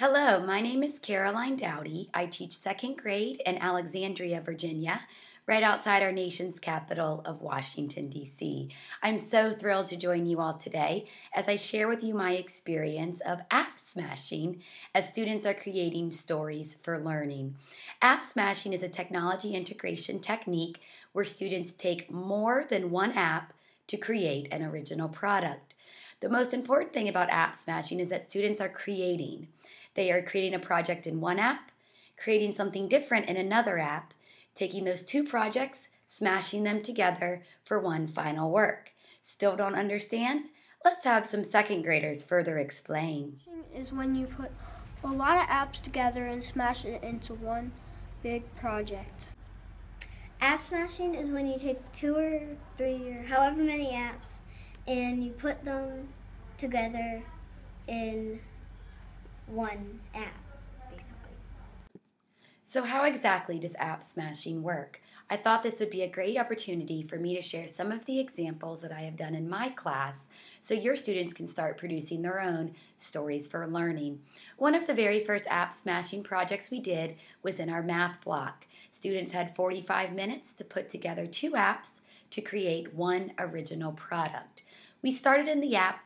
Hello, my name is Caroline Doughty. I teach second grade in Alexandria, Virginia, right outside our nation's capital of Washington, D.C. I'm so thrilled to join you all today as I share with you my experience of app smashing as students are creating stories for learning. App smashing is a technology integration technique where students take more than one app to create an original product. The most important thing about app smashing is that students are creating. They are creating a project in one app, creating something different in another app, taking those two projects, smashing them together for one final work. Still don't understand? Let's have some second graders further explain. Is when you put a lot of apps together and smash it into one big project. App smashing is when you take two or three or however many apps and you put them together in one app, basically. So, how exactly does app smashing work? I thought this would be a great opportunity for me to share some of the examples that I have done in my class so your students can start producing their own stories for learning. One of the very first app smashing projects we did was in our math block. Students had 45 minutes to put together two apps to create one original product. We started in the app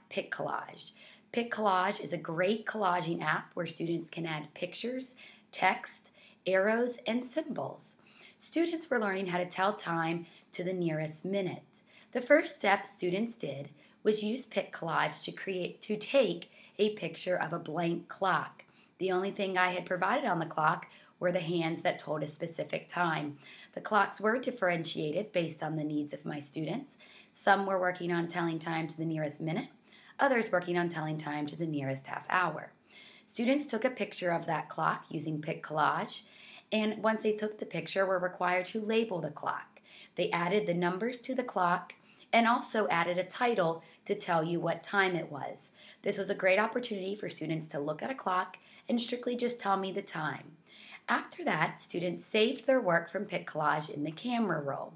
PicCollage. PicCollage is a great collaging app where students can add pictures, text, arrows, and symbols. Students were learning how to tell time to the nearest minute. The first step students did was use Pic Collage to create to take a picture of a blank clock. The only thing I had provided on the clock were the hands that told a specific time. The clocks were differentiated based on the needs of my students. Some were working on telling time to the nearest minute, others working on telling time to the nearest half hour. Students took a picture of that clock using PicCollage, and once they took the picture, were required to label the clock. They added the numbers to the clock and also added a title to tell you what time it was. This was a great opportunity for students to look at a clock and strictly just tell me the time. After that, students saved their work from PicCollage in the camera roll.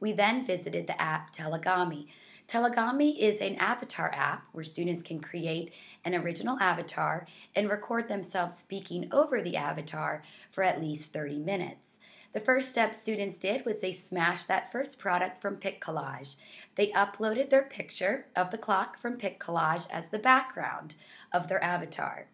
We then visited the app Tellagami. Tellagami is an avatar app where students can create an original avatar and record themselves speaking over the avatar for at least 30 minutes. The first step students did was they smashed that first product from PicCollage. They uploaded their picture of the clock from PicCollage as the background of their avatar.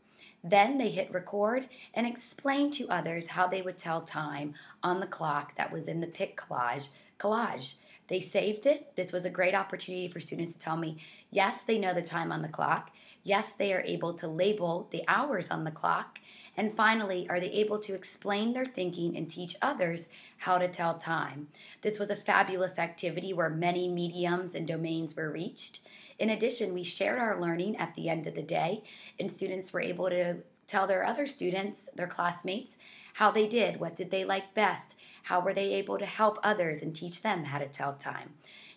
Then they hit record and explained to others how they would tell time on the clock that was in the PicCollage collage. They saved it. This was a great opportunity for students to tell me, yes, they know the time on the clock. Yes, they are able to label the hours on the clock. And finally, are they able to explain their thinking and teach others how to tell time? This was a fabulous activity where many mediums and domains were reached. In addition, we shared our learning at the end of the day, and students were able to tell their other students, their classmates, how they did, what did they like best, how were they able to help others and teach them how to tell time?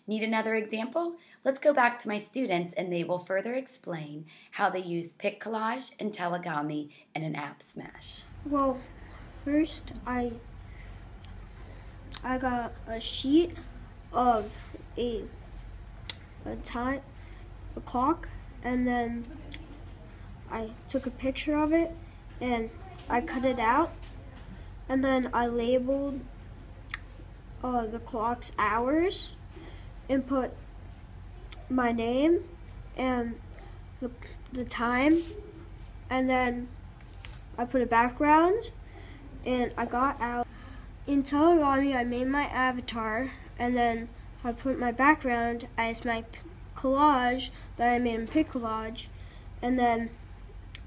Need another example? Let's go back to my students and they will further explain how they use pic collage and Tellagami in an app smash. Well, first I I got a sheet of a a time a clock and then I took a picture of it and I cut it out and then I labeled uh, the clock's hours and put my name and the, the time. And then I put a background and I got out. In Tellagami I made my avatar and then I put my background as my collage that I made in PicCollage and then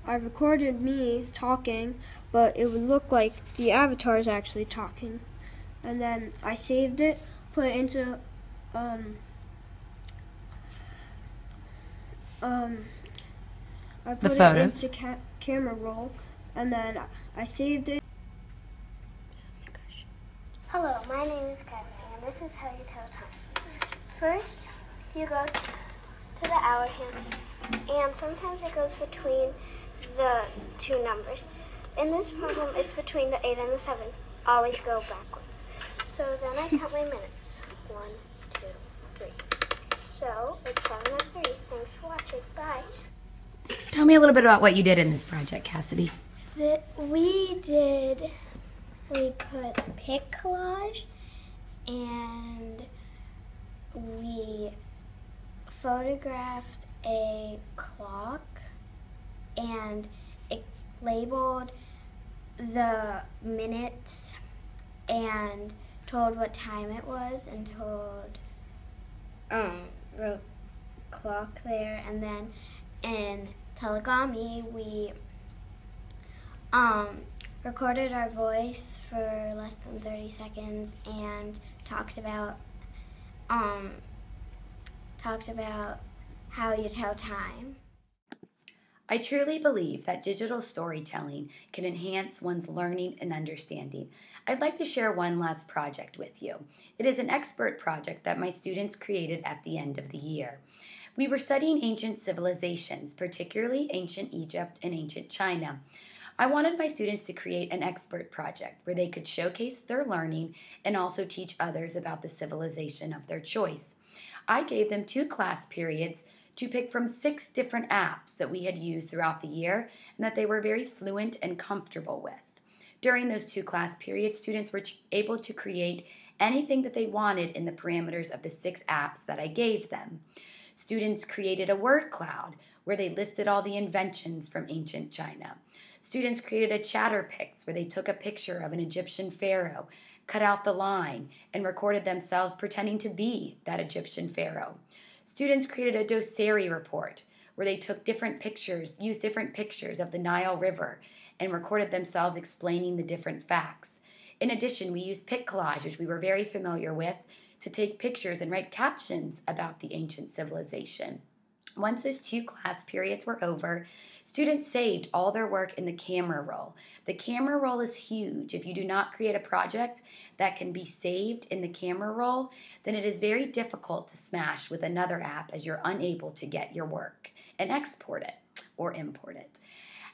I recorded me talking but it would look like the avatar is actually talking and then I saved it, put it into um, um, I put it photos. into ca- camera roll, and then I saved it. Hello, my name is Kirsty, and this is how you tell time. First, you go to the hour hand, and sometimes it goes between the two numbers. In this problem, it's between the 8 and the 7. Always go backwards. So then I count my minutes. One, two, three. So it's 7 and 3. Thanks for watching. Bye. Tell me a little bit about what you did in this project, Cassidy. The, we did, we put pic collage and we photographed a clock and it labeled the minutes and told what time it was and told um wrote clock there. And then in Tellagami we um recorded our voice for less than 30 seconds and talked about um talked about how you tell time I truly believe that digital storytelling can enhance one's learning and understanding. I'd like to share one last project with you. It is an expert project that my students created at the end of the year. We were studying ancient civilizations, particularly ancient Egypt and ancient China. I wanted my students to create an expert project where they could showcase their learning and also teach others about the civilization of their choice. I gave them two class periods to pick from six different apps that we had used throughout the year and that they were very fluent and comfortable with. During those two class periods, students were able to create anything that they wanted in the parameters of the six apps that I gave them. Students created a word cloud where they listed all the inventions from ancient China. Students created a Chatterpix where they took a picture of an Egyptian pharaoh, cut out the line, and recorded themselves pretending to be that Egyptian pharaoh students created a Doceri report where they took different pictures, used different pictures of the Nile River, and recorded themselves explaining the different facts. In addition, we used pic collage, which we were very familiar with, to take pictures and write captions about the ancient civilization. Once those two class periods were over, students saved all their work in the camera roll. The camera roll is huge. If you do not create a project that can be saved in the camera roll, then it is very difficult to smash with another app as you're unable to get your work and export it or import it.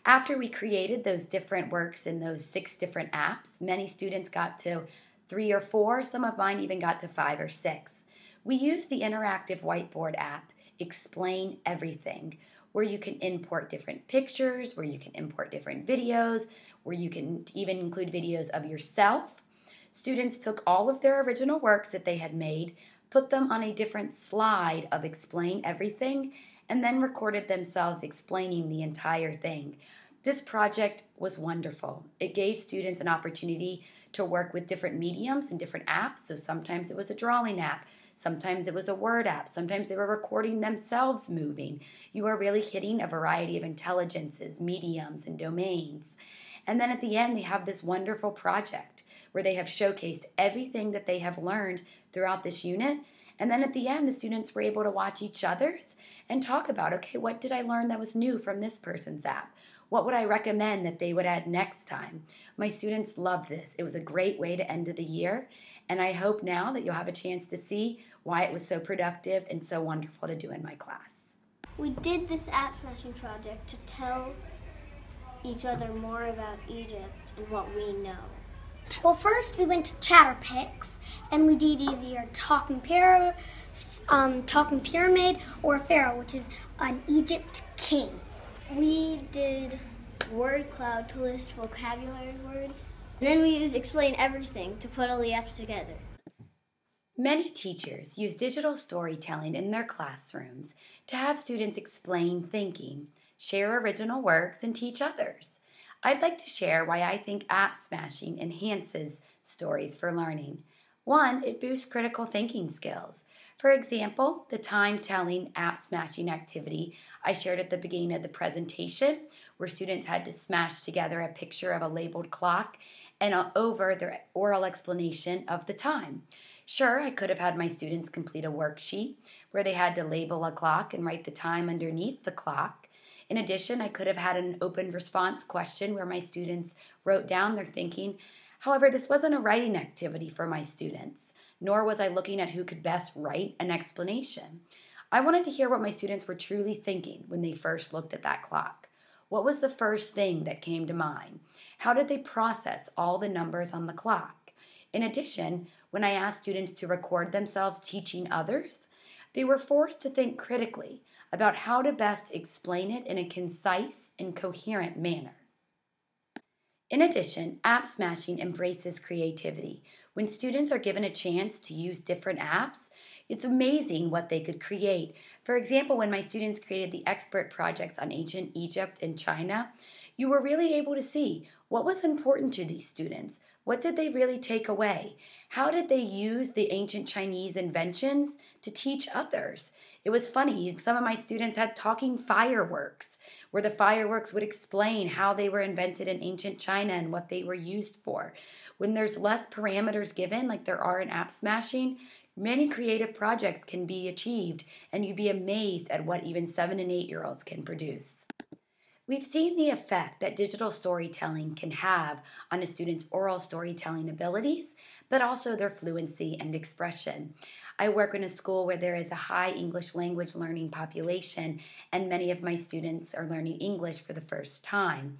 After we created those different works in those six different apps, many students got to three or four, some of mine even got to five or six. We used the interactive whiteboard app explain everything, where you can import different pictures, where you can import different videos, where you can even include videos of yourself. Students took all of their original works that they had made, put them on a different slide of explain everything, and then recorded themselves explaining the entire thing. This project was wonderful. It gave students an opportunity to work with different mediums and different apps. So sometimes it was a drawing app, Sometimes it was a word app. Sometimes they were recording themselves moving. You are really hitting a variety of intelligences, mediums, and domains. And then at the end, they have this wonderful project where they have showcased everything that they have learned throughout this unit. And then at the end, the students were able to watch each other's and talk about okay, what did I learn that was new from this person's app? What would I recommend that they would add next time? My students loved this. It was a great way to end of the year. And I hope now that you'll have a chance to see why it was so productive and so wonderful to do in my class. We did this app smashing project to tell each other more about Egypt and what we know. Well, first we went to Chatterpix and we did either talking pyramid, um, talking pyramid or pharaoh, which is an Egypt king. We did word cloud to list vocabulary words. Then we used explain everything to put all the apps together. Many teachers use digital storytelling in their classrooms to have students explain thinking, share original works, and teach others. I'd like to share why I think app smashing enhances stories for learning. One, it boosts critical thinking skills. For example, the time telling app smashing activity I shared at the beginning of the presentation, where students had to smash together a picture of a labeled clock and uh, over their oral explanation of the time. Sure, I could have had my students complete a worksheet where they had to label a clock and write the time underneath the clock. In addition, I could have had an open response question where my students wrote down their thinking. However, this wasn't a writing activity for my students, nor was I looking at who could best write an explanation. I wanted to hear what my students were truly thinking when they first looked at that clock. What was the first thing that came to mind? How did they process all the numbers on the clock? In addition, when I asked students to record themselves teaching others, they were forced to think critically about how to best explain it in a concise and coherent manner. In addition, App Smashing embraces creativity. When students are given a chance to use different apps, it's amazing what they could create. For example, when my students created the expert projects on ancient Egypt and China, you were really able to see what was important to these students. What did they really take away? How did they use the ancient Chinese inventions to teach others? It was funny. Some of my students had talking fireworks, where the fireworks would explain how they were invented in ancient China and what they were used for. When there's less parameters given, like there are in app smashing, many creative projects can be achieved, and you'd be amazed at what even seven and eight year olds can produce. We've seen the effect that digital storytelling can have on a student's oral storytelling abilities, but also their fluency and expression. I work in a school where there is a high English language learning population, and many of my students are learning English for the first time.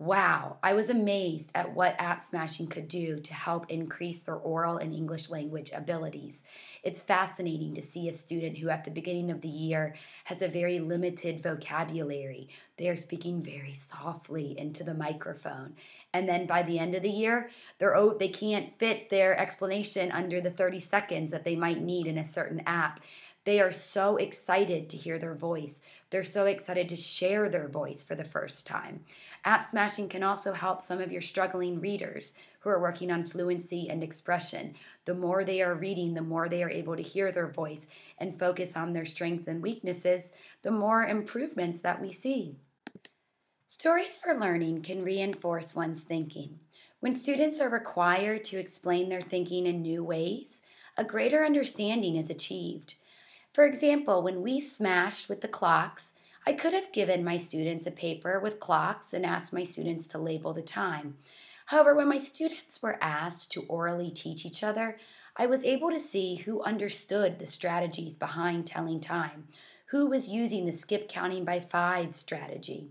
Wow, I was amazed at what App Smashing could do to help increase their oral and English language abilities. It's fascinating to see a student who, at the beginning of the year, has a very limited vocabulary. They are speaking very softly into the microphone. And then by the end of the year, they're, oh, they can't fit their explanation under the 30 seconds that they might need in a certain app. They are so excited to hear their voice. They're so excited to share their voice for the first time. App smashing can also help some of your struggling readers who are working on fluency and expression. The more they are reading, the more they are able to hear their voice and focus on their strengths and weaknesses, the more improvements that we see. Stories for learning can reinforce one's thinking. When students are required to explain their thinking in new ways, a greater understanding is achieved. For example, when we smashed with the clocks, I could have given my students a paper with clocks and asked my students to label the time. However, when my students were asked to orally teach each other, I was able to see who understood the strategies behind telling time, who was using the skip counting by five strategy.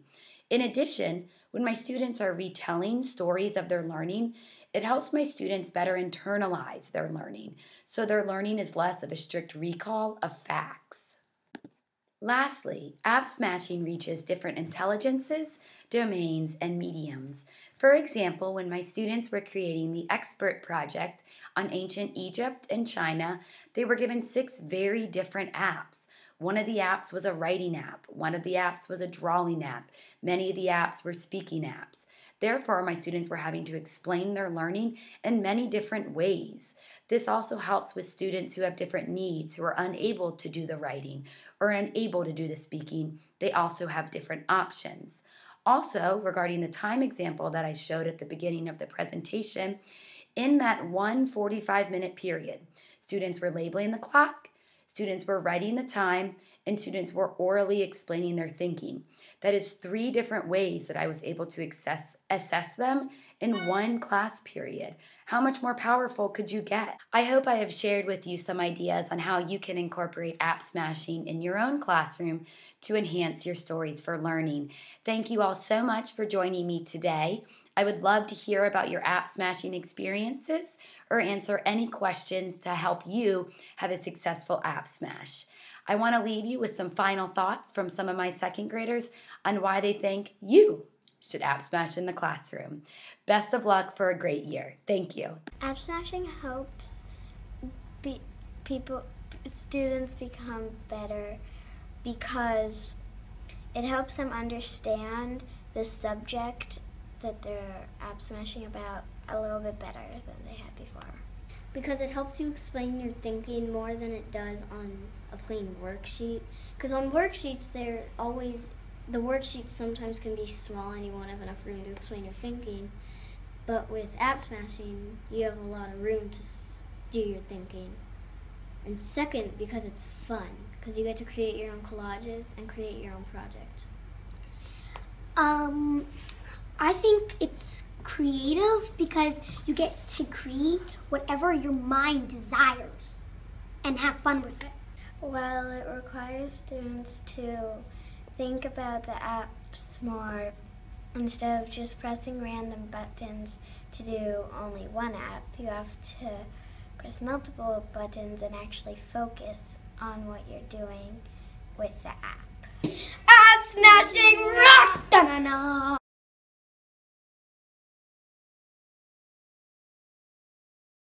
In addition, when my students are retelling stories of their learning, it helps my students better internalize their learning, so their learning is less of a strict recall of facts. Lastly, app smashing reaches different intelligences, domains, and mediums. For example, when my students were creating the expert project on ancient Egypt and China, they were given six very different apps. One of the apps was a writing app, one of the apps was a drawing app, many of the apps were speaking apps. Therefore, my students were having to explain their learning in many different ways. This also helps with students who have different needs, who are unable to do the writing or unable to do the speaking. They also have different options. Also, regarding the time example that I showed at the beginning of the presentation, in that one 45 minute period, students were labeling the clock, students were writing the time, and students were orally explaining their thinking. That is three different ways that I was able to assess, assess them in one class period. How much more powerful could you get? I hope I have shared with you some ideas on how you can incorporate app smashing in your own classroom to enhance your stories for learning. Thank you all so much for joining me today. I would love to hear about your app smashing experiences or answer any questions to help you have a successful app smash. I want to leave you with some final thoughts from some of my second graders on why they think you should app smash in the classroom. Best of luck for a great year. Thank you. App smashing helps be, people, students become better because it helps them understand the subject that they're app smashing about a little bit better than they had before. Because it helps you explain your thinking more than it does on a plain worksheet. Because on worksheets, they're always, the worksheets sometimes can be small and you won't have enough room to explain your thinking. But with app smashing, you have a lot of room to do your thinking. And second, because it's fun, because you get to create your own collages and create your own project. Um, I think it's creative because you get to create whatever your mind desires and have fun with it. Well, it requires students to think about the apps more instead of just pressing random buttons to do only one app. You have to press multiple buttons and actually focus on what you're doing with the app. App smashing rocks. Da-na-na.